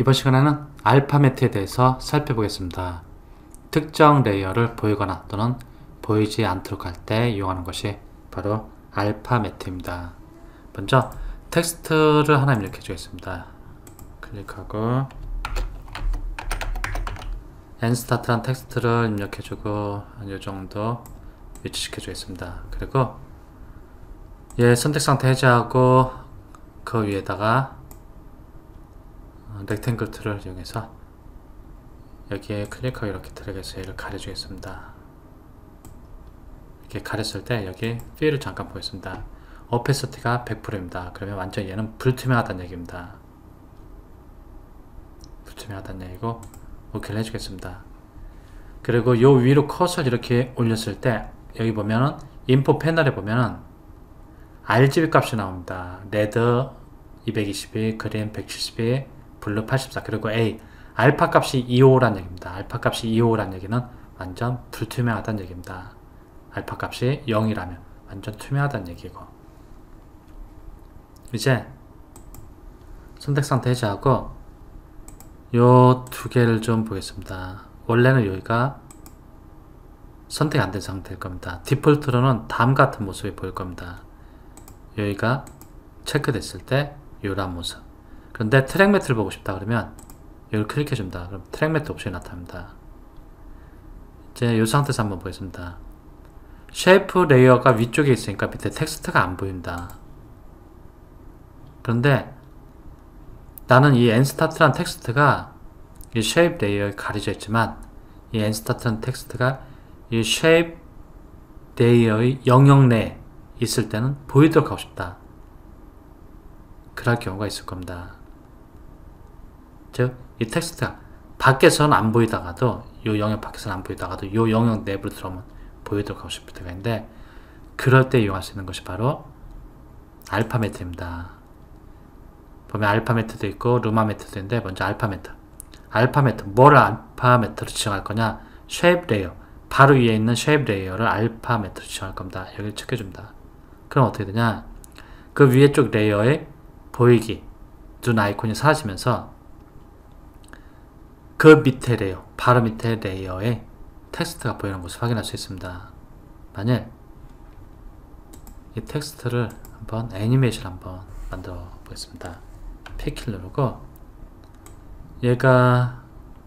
이번 시간에는 Alpha Matte에 대해서 살펴보겠습니다. 특정 레이어를 보이거나 또는 보이지 않도록 할 때 이용하는 것이 바로 Alpha Matte입니다. 먼저 텍스트를 하나 입력해 주겠습니다. 클릭하고 nStart란 텍스트를 입력해 주고 이 정도 위치시켜 주겠습니다. 그리고 얘 선택 상태 해제하고 그 위에다가 Rectangle Tool을 이용해서 여기에 클릭하고 이렇게 드래그해서 얘를 가려주겠습니다. 이렇게 가렸을 때 여기 Fill을 잠깐 보겠습니다. Opacity가 100%입니다. 그러면 완전 얘는 불투명하다는 얘기입니다. 불투명하다는 얘기고 오케이를 해주겠습니다. 그리고 요 위로 커서를 이렇게 올렸을 때 여기 보면은 Info 패널에 보면은 RGB 값이 나옵니다. Red 222, Green 172, Blue 84 그리고 A Alpha 값이 255란 얘기입니다. 알파 값이 255란 얘기는 완전 불투명하다는 얘기입니다. 알파 값이 0이라면 완전 투명하다는 얘기고 이제 선택 상태 해제하고 요 두 개를 좀 보겠습니다. 원래는 여기가 선택 안 된 상태일 겁니다. 디폴트로는 다음 같은 모습이 보일 겁니다. 여기가 체크됐을 때 요런 모습 그런데 Track Matte를 보고 싶다 그러면 이걸 클릭해 줍니다. 그럼 Track Matte 옵션이 나타납니다. 이제 이 상태에서 한번 보겠습니다. Shape Layer가 위쪽에 있으니까 밑에 텍스트가 안 보인다. 그런데 나는 이 nStart란 텍스트가 이 shape layer에 가려져 있지만 이 nStart란 텍스트가 이 shape layer의 영역 내에 있을 때는 보이도록 하고 싶다. 그럴 경우가 있을 겁니다. 즉, 이 텍스트가 밖에서는 안 보이다가도, 이 영역 밖에서는 안 보이다가도, 이 영역 내부로 들어오면 보이도록 하고 싶을 때가 있는데, 그럴 때 이용할 수 있는 것이 바로 alpha matte입니다. 보면 alpha matte도 있고, luma matte도 있는데, 먼저 alpha matte. alpha matte, 뭘 alpha matte로 지정할 거냐? shape layer. 바로 위에 있는 shape layer를 alpha matte로 지정할 겁니다. 여기를 체크해줍니다. 그럼 어떻게 되냐? 그 위에 쪽 layer에 보이기, 눈 아이콘이 사라지면서 그 밑에 layer, 바로 밑에 layer에 텍스트가 보이는 모습 확인할 수 있습니다. 만일 이 텍스트를 한번 애니메이션 한번 만들어 보겠습니다. 패키를 누르고 얘가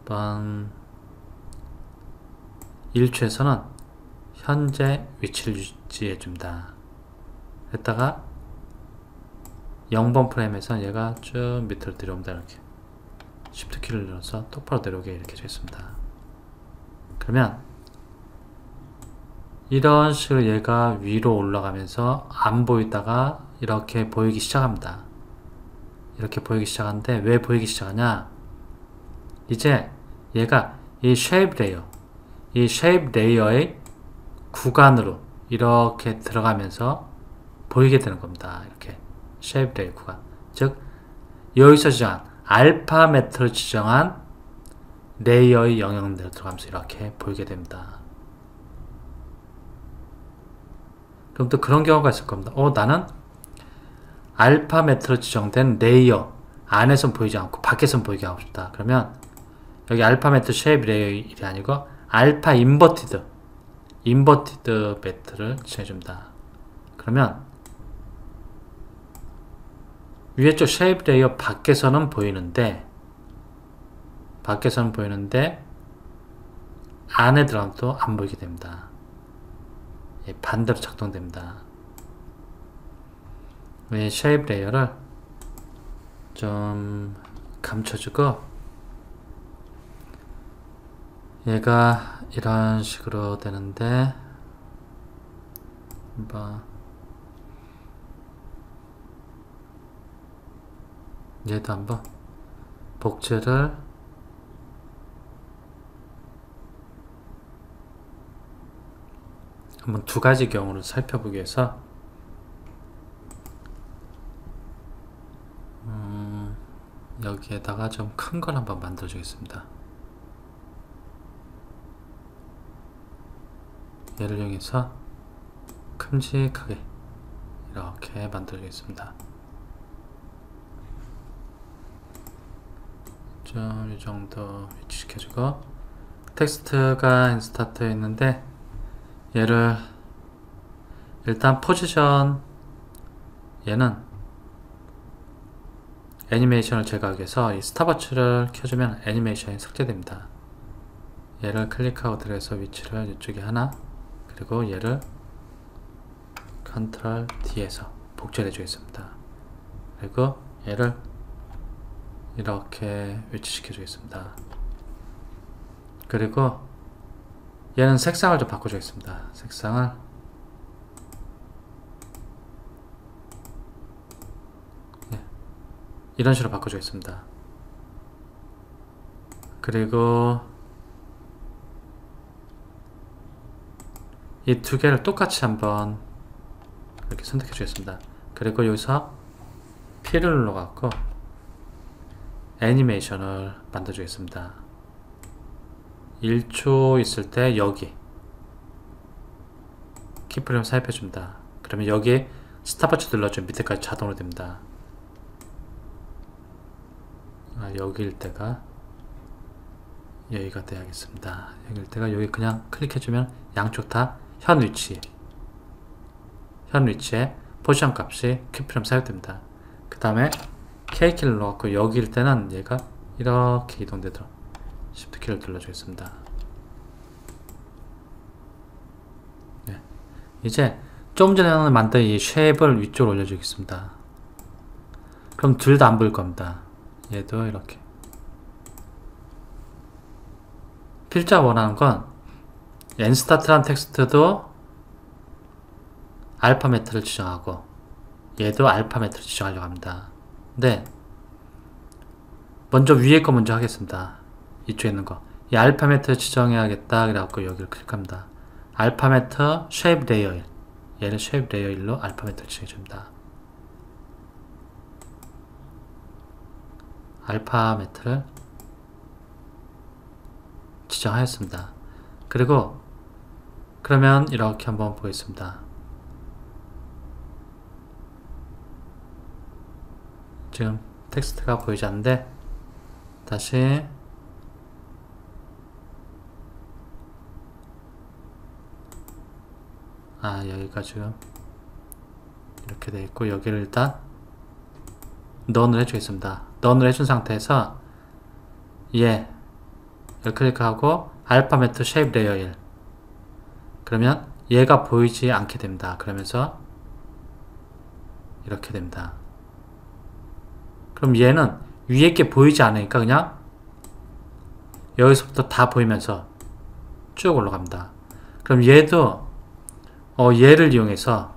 한번 1초에서는 현재 위치를 유지해 줍니다. 했다가 0번 프레임에서 얘가 쭉 밑으로 내려옵니다. 이렇게 Shift 키를 눌러서 똑바로 내려오게 이렇게 되겠습니다. 그러면 이런 식으로 얘가 위로 올라가면서 안 보이다가 이렇게 보이기 시작합니다. 이렇게 보이기 시작하는데 왜 보이기 시작하냐? 이제 얘가 이 shape layer, 이 shape layer의 구간으로 이렇게 들어가면서 보이게 되는 겁니다. 이렇게 shape layer 구간. 즉 여기서 지정한 alpha matte를 지정한 layer의 영역대로 들어가면서 이렇게 보이게 됩니다. 그럼 또 그런 경우가 있을 겁니다. 어, 나는 alpha matte로 지정된 layer 안에선 보이지 않고 밖에선 보이게 하고 싶다. 그러면 여기 alpha matte shape layer이 아니고 alpha inverted inverted matte를 지정해줍니다. 그러면 위에 쪽 shape layer 밖에서는 보이는데 밖에서는 보이는데 안에 들어가면 또 안 보이게 됩니다. 예, 반대로 작동됩니다. 이 shape layer를 좀 감춰주고 얘가 이런 식으로 되는데 한번 얘도 한번. 복제를 한번 두 가지 경우를 살펴보기 위해서. 음, 여기에다가 좀 큰 걸 한번 만들어 주겠습니다. 얘를 이용해서 큼직하게 이렇게 만들어 주겠습니다 좀 이 정도 위치시켜주고 텍스트가 인스타트에 있는데 얘를 일단 포지션 얘는 애니메이션을 제거하기 위해서 이 스탑워치를 켜주면 애니메이션이 삭제됩니다. 얘를 클릭하고 들어가서 위치를 이쪽에 하나 그리고 얘를 컨트롤 D에서 복제해 주겠습니다. 그리고 얘를 이렇게 위치시켜 주겠습니다. 그리고 얘는 색상을 좀 바꿔주겠습니다. 색상을 네. 이런 식으로 바꿔주겠습니다. 그리고 이 두 개를 똑같이 한번 이렇게 선택해 주겠습니다. 그리고 여기서 P를 눌러갖고 애니메이션을 만들어 주겠습니다. 1초 있을 때 여기 키프레임 삽입해 줍니다. 그러면 여기 스탑워치 눌러주면 밑에까지 자동으로 됩니다. 아, 여기일 때가 여기가 돼야겠습니다. 여기일 때가 여기 그냥 클릭해주면 양쪽 다 현 위치 현 위치에 포지션 값이 키프레임 삽입됩니다. 그 다음에 K키를 눌러갖고 여기일 때는 얘가 이렇게 이동되도록 Shift 키를 눌러주겠습니다. 네. 이제 좀 전에 만든 이 쉐입을 위쪽으로 올려주겠습니다. 그럼 둘 다 안 보일 겁니다. 얘도 이렇게. 필자 원하는 건 nStart란 텍스트도 alpha matte를 지정하고 얘도 alpha matte를 지정하려고 합니다. 근데 먼저 위에 거 먼저 하겠습니다. 이쪽에 있는 거. 이 alpha matte 지정해야겠다. 그래갖고 여기를 클릭합니다. alpha matte shape layer 1. 얘를 shape layer 1로 alpha matte 지정해줍니다. alpha matte를 지정하였습니다. 그리고 그러면 이렇게 한번 보겠습니다. 지금 텍스트가 보이지 않는데 다시. 아 여기가 지금 이렇게 되어 있고 여기를 일단 none을 해주겠습니다. none을 해준 상태에서 얘 예, 클릭하고 alpha matte shape layer 1 그러면 얘가 보이지 않게 됩니다. 그러면서 이렇게 됩니다 그럼 얘는 위에 게 보이지 않으니까 그냥 여기서부터 다 보이면서 쭉 올라갑니다 그럼 얘도 어, 얘를 이용해서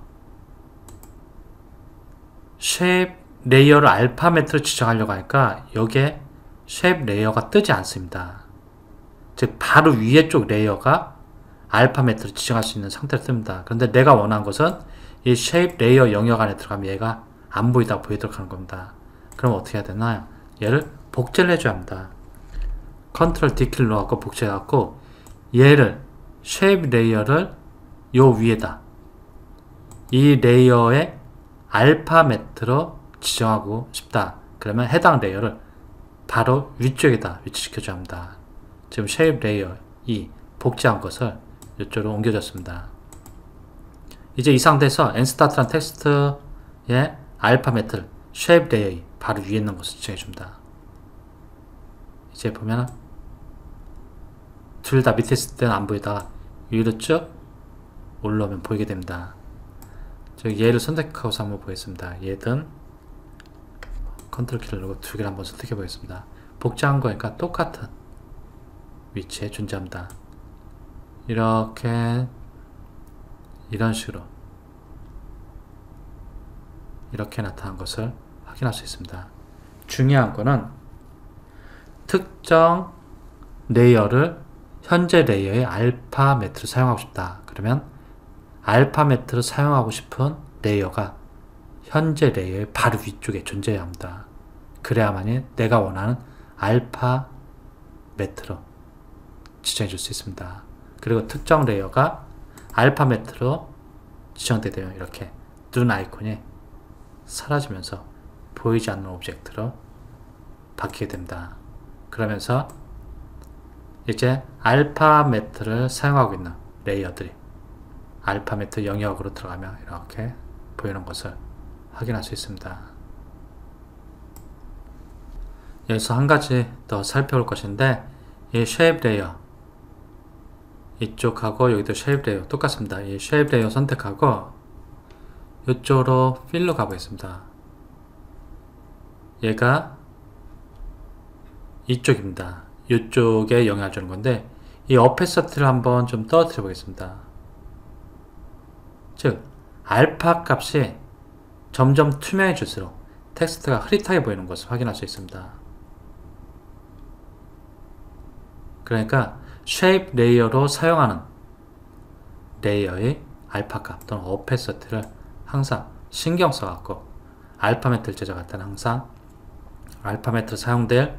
shape layer를 alpha matte로 지정하려고 하니까 여기에 shape layer가 뜨지 않습니다. 즉 바로 위에 쪽 layer가 alpha matte로 지정할 수 있는 상태로 뜹니다. 그런데 내가 원하는 것은 이 shape layer 영역 안에 들어가면 얘가 안 보이다 보이도록 하는 겁니다. 그럼 어떻게 해야 되나요? 얘를 복제를 해줘야 합니다. 컨트롤 D 키를 넣어갖고 복제해갖고 얘를 shape layer를 요 위에다 이 layer의 alpha matte로 지정하고 싶다. 그러면 해당 layer를 바로 위쪽에다 위치시켜줘야 합니다. 지금 shape layer 2 복제한 것을 이쪽으로 옮겨줬습니다. 이제 이 상태에서 nStart란 텍스트의 alpha matte를 shape layer 2 바로 위에 있는 것을 지정해줍니다. 이제 보면 둘 다 밑에 있을 때는 안 보이다가 위로 쭉 올라오면 보이게 됩니다. 저 얘를 선택하고서 한번 보겠습니다. 얘든 컨트롤 키를 누르고 두 개를 한번 선택해 보겠습니다. 복제한 거니까 똑같은 위치에 존재합니다. 이렇게 이런 식으로 이렇게 나타난 것을 확인할 수 있습니다. 중요한 거는 특정 layer를 현재 layer의 alpha matte를 사용하고 싶다. 그러면 alpha matte를 사용하고 싶은 layer가 현재 layer의 바로 위쪽에 존재해야 합니다. 그래야만이 내가 원하는 alpha matte로 지정해 줄 수 있습니다. 그리고 특정 layer가 alpha matte로 지정되면 이렇게 눈 아이콘이 사라지면서 보이지 않는 오브젝트로 바뀌게 됩니다. 그러면서 이제 alpha matte를 사용하고 있는 layer들이 alpha matte 영역으로 들어가면 이렇게 보이는 것을 확인할 수 있습니다. 여기서 한 가지 더 살펴볼 것인데 이 shape layer 이쪽하고 여기도 shape layer 똑같습니다. 이 shape layer 선택하고 이쪽으로 fill로 가보겠습니다. 얘가 이쪽입니다. 이쪽에 영향을 주는 건데 이 opacity를 한번 좀 떨어뜨려 보겠습니다. 즉 알파 값이 점점 투명해질수록 텍스트가 흐릿하게 보이는 것을 확인할 수 있습니다. 그러니까 shape layer로 사용하는 layer의 알파 값 또는 opacity를 항상 신경 써갖고 alpha matte를 제작할 때는 항상 alpha matte로 사용될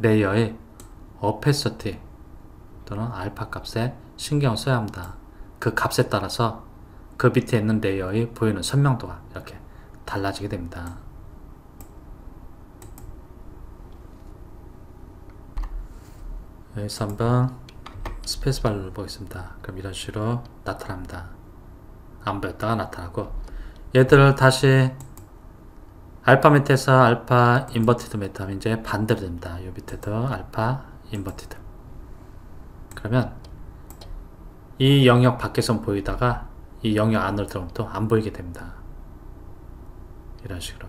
layer의 opacity 또는 알파 값에 신경을 써야 합니다. 그 값에 따라서 그 밑에 있는 layer의 보이는 선명도가 이렇게 달라지게 됩니다. 여기서 한번 스페이스바를 눌러보겠습니다. 그럼 이런 식으로 나타납니다. 안 보였다가 나타나고 얘들을 다시 alpha matte에서 alpha inverted 하면 이제 반대로 됩니다. 이 밑에도 알파 inverted 그러면 이 영역 밖에선 보이다가 이 영역 안으로 들어오면 또 안 보이게 됩니다. 이런 식으로